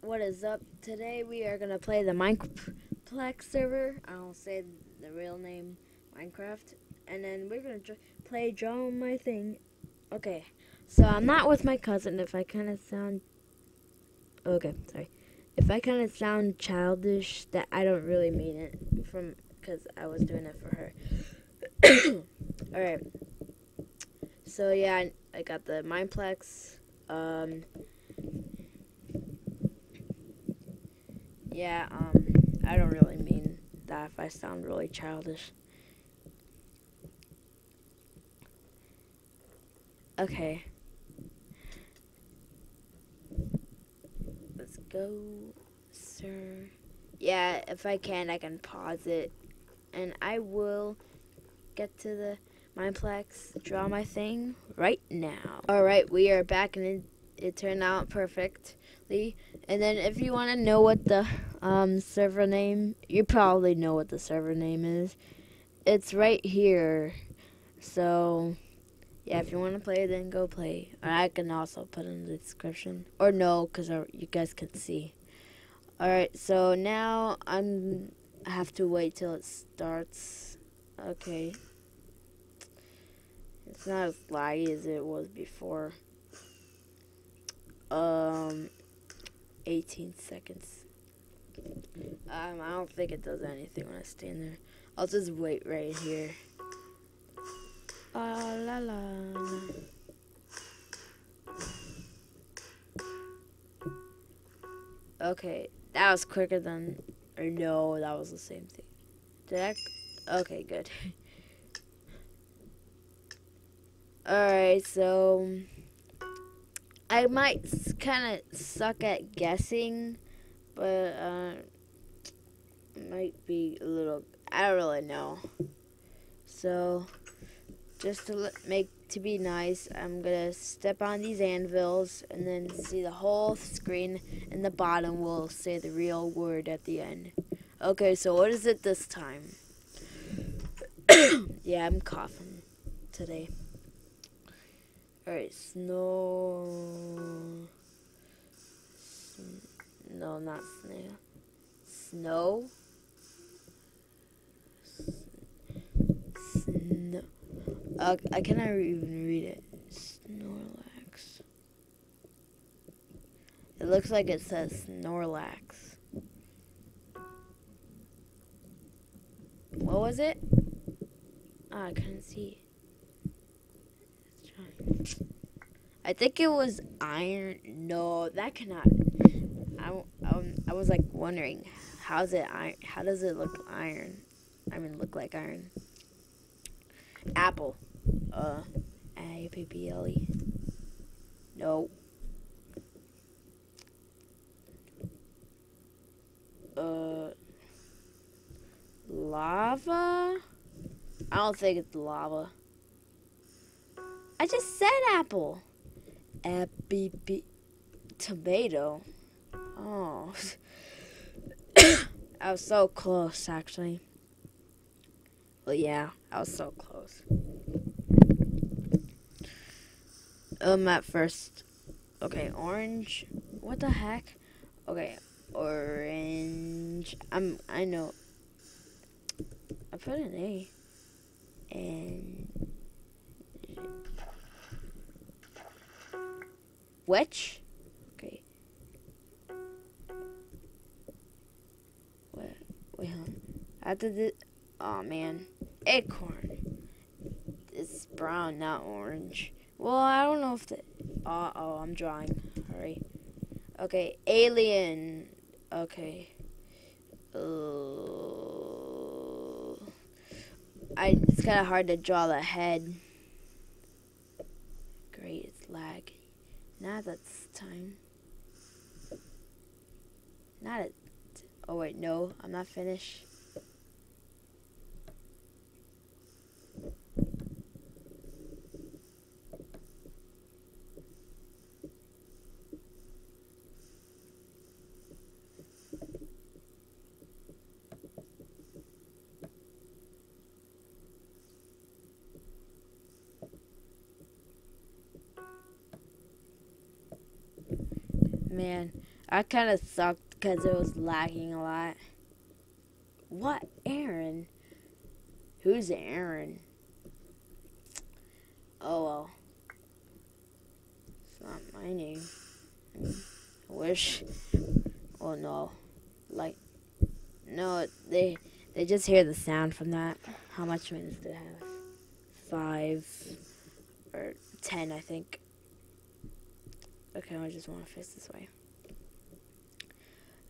what is up? Today we are gonna play the Mineplex server. I'll say the real name, Minecraft, and then we're gonna play Draw My Thing. Okay, so I'm not with my cousin. If I kind of sound okay, sorry. If I kind of sound childish, that I don't really mean it from because I was doing it for her. All right. So yeah, I, I got the Mineplex. Um, yeah, um, I don't really mean that if I sound really childish. Okay. Let's go, sir. Yeah, if I can, I can pause it. And I will get to the Mineplex, draw my thing right now. Alright, we are back and it, turned out perfectly. And then if you want to know what the um, server name, you probably know what the server name is. It's right here. So, yeah, if you want to play, then go play. Or I can also put in the description. Or no, because you guys can see. Alright, so now I'm I have to wait till it starts. Okay. It's not as laggy as it was before. Um, 18 seconds. Um, I don't think it does anything when I stand there. I'll just wait right here. Ah, la, la, la. Okay, that was quicker than, or no, that was the same thing. Did I, okay, good. Alright, so I might kind of suck at guessing, but uh, might be a little. I don't really know. So, just to make to be nice, I'm gonna step on these anvils and then see the whole screen, and the bottom will say the real word at the end. Okay, so what is it this time? yeah, I'm coughing today. Alright, snow. no, not snail. Snow. Snow. Uh, I cannot even read it. Snorlax. It looks like it says Snorlax. What was it? Oh, I couldn't see. I think it was iron. No, that cannot. I, um, I was like wondering, how's it iron? How does it look iron? I mean, look like iron. Apple. Uh, A P P L E. No. Uh, lava. I don't think it's lava. I just said apple. Appy tomato. Oh. I was so close, actually. Well, yeah, I was so close. Um, at first. Okay, orange. What the heck? Okay, orange. I'm. I know. I put an A. And Which? Okay. Wait, wait, hold on. After the, oh man, acorn. It's brown, not orange. Well, I don't know if the, uh oh, I'm drawing. Hurry. Okay, alien. Okay. Uh, I, it's kind of hard to draw the head. Great, it's lag. Now that's time. Not it. Oh wait, no, I'm not finished. Man, I kind of sucked because it was lagging a lot. What, Aaron? Who's Aaron? Oh well. It's not my name. I wish. Oh no. Like, no, they they just hear the sound from that. How much minutes do they have? Five or ten, I think. Okay, I just want to face this way.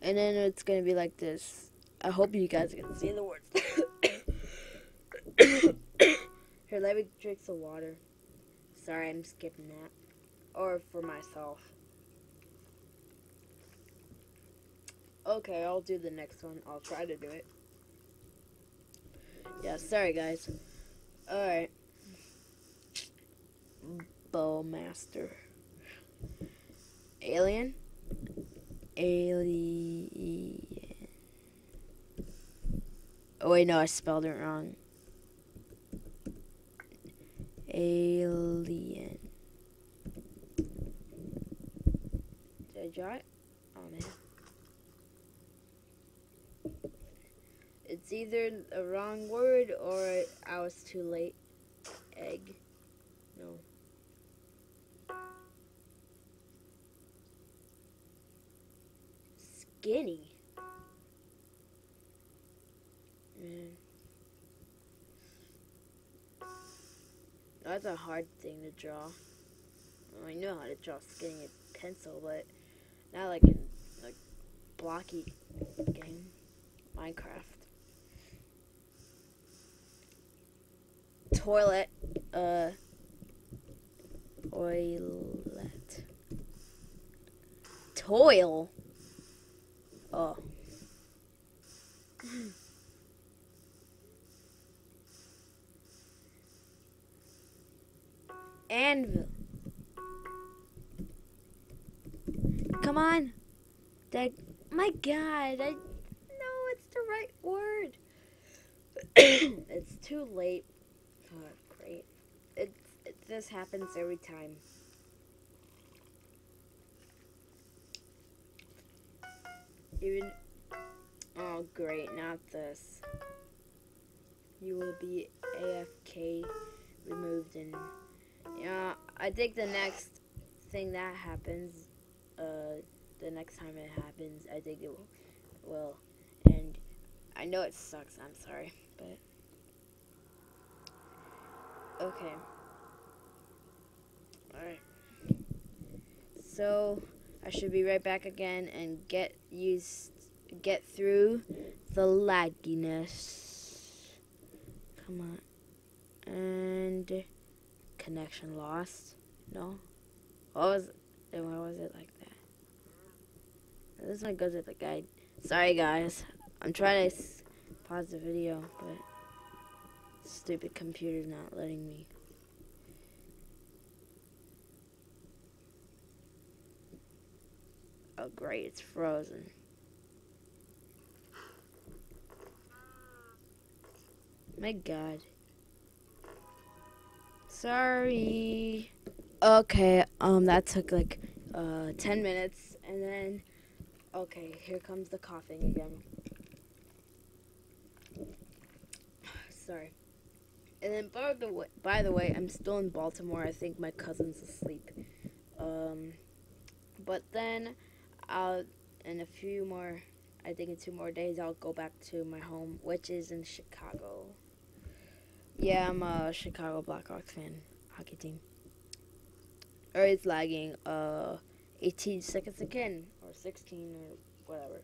And then it's gonna be like this. I hope you guys can see the words. Here, let me drink some water. Sorry, I'm skipping that. Or for myself. Okay, I'll do the next one. I'll try to do it. Yeah, sorry guys. Alright. Bowmaster. Alien? Alien. Oh wait, no, I spelled it wrong. Alien. Did I draw it? Oh man. It's either a wrong word or I was too late. Egg. Skinny. Man. That's a hard thing to draw. I know how to draw skinny with pencil, but not like in like blocky game, Minecraft. Toilet, uh, toilet, toil. Oh. Anvil. Come on. That, my God, I know it's the right word. it's too late. Oh, great. It, it this happens every time. Even oh great, not this. You will be AFK removed and yeah, I think the next thing that happens, uh, the next time it happens, I think it will, will and I know it sucks. I'm sorry, but okay. All right. So I should be right back again and get used, get through the lagginess. Come on, and connection lost. No? What was it? Why was it like that? This one goes with the guide. Sorry guys. I'm trying to pause the video, but stupid computer's not letting me. Oh great, it's frozen. My god. Sorry. Okay, um, that took like uh, 10 minutes, and then, okay, here comes the coughing again. Sorry. And then, by the way, by the way, I'm still in Baltimore. I think my cousin's asleep. Um, but then, I'll in a few more, I think in two more days, I'll go back to my home, which is in Chicago. Yeah, I'm a Chicago Blackhawks fan, hockey team. Or it's lagging, uh, 18 seconds again, or 16, or whatever.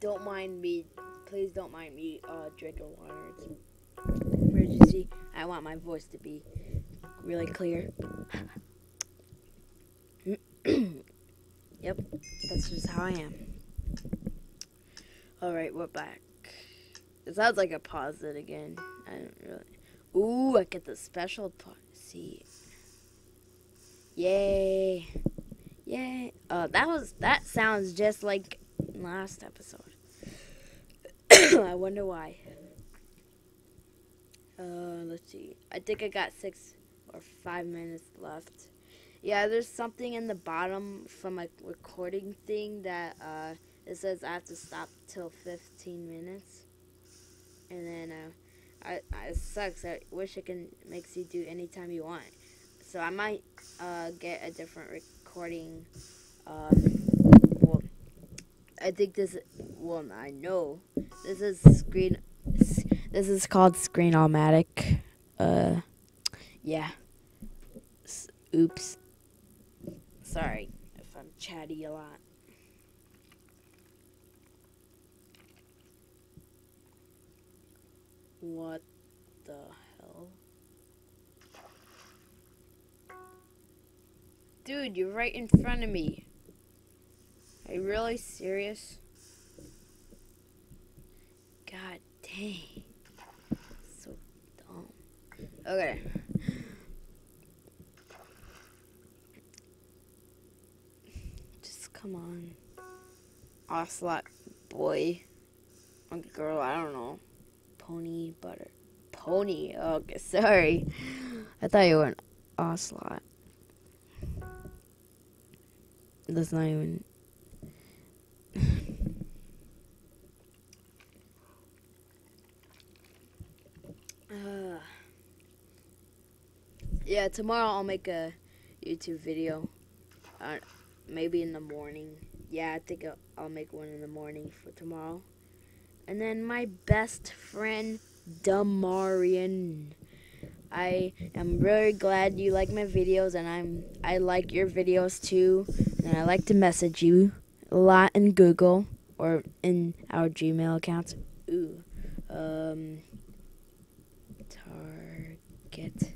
Don't mind me, please don't mind me, uh, drinking water. It's emergency. I want my voice to be really clear. yep, that's just how I am. Alright, we're back. It sounds like a pause it again. I don't really. Ooh, I get the special part. See. Yay. Yay. Uh, that was, that sounds just like last episode. I wonder why. Uh, let's see. I think I got six or five minutes left. Yeah, there's something in the bottom from a recording thing that uh, it says I have to stop till 15 minutes. And then uh, I, I, it sucks. I wish it can makes you do anytime you want. So I might uh, get a different recording. Um, well, I think this. Well, I know this is screen. This is called Screen-O-Matic. Uh, yeah. Oops. Sorry if I'm chatty a lot. What the hell? Dude, you're right in front of me. Are you really serious? God dang. So dumb. Okay. Just come on. Ocelot boy. Or girl, I don't know. Pony butter. Pony. Okay, sorry. I thought you were an ocelot. That's not even. Uh, yeah, tomorrow I'll make a YouTube video. Maybe in the morning. Yeah, I think I'll, I'll make one in the morning for tomorrow. And then my best friend, Damarian. I am really glad you like my videos, and I'm I like your videos too. And I like to message you a lot in Google or in our Gmail accounts. Ooh, um, Target.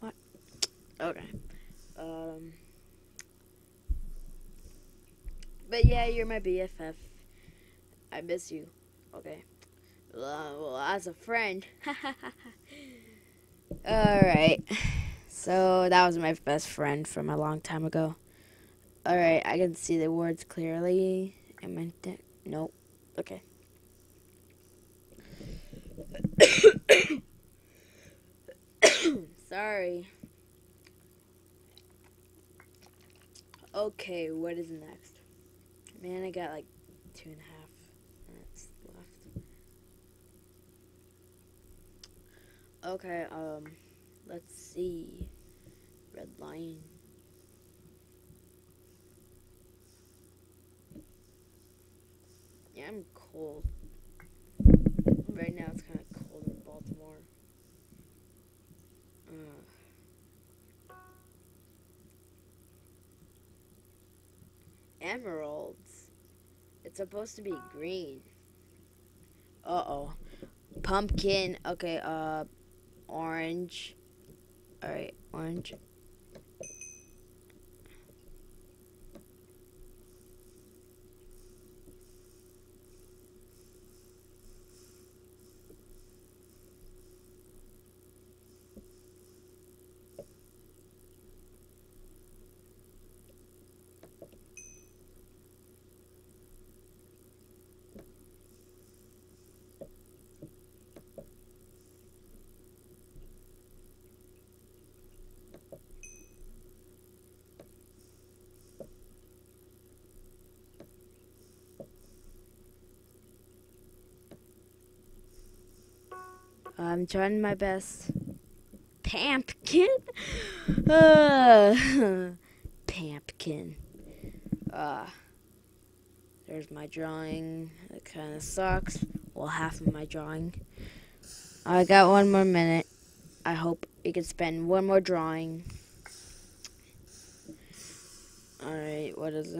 What? Okay. Um. But yeah, you're my BFF. I miss you. Okay. Uh, well, as a friend. Alright. So, that was my best friend from a long time ago. Alright, I can see the words clearly. I meant it. Nope. Okay. Sorry. Okay, what is next? Man, I got like two and a half minutes left. Okay, um, let's see. Red Lion. Yeah, I'm cold. Emeralds. It's supposed to be green. Uh oh. Pumpkin. Okay, uh, orange. Alright, orange. I'm trying my best. Pumpkin? Uh, pumpkin. Uh, there's my drawing. It kind of sucks. Well, half of my drawing. I got one more minute. I hope you can spend one more drawing. Alright, what is it?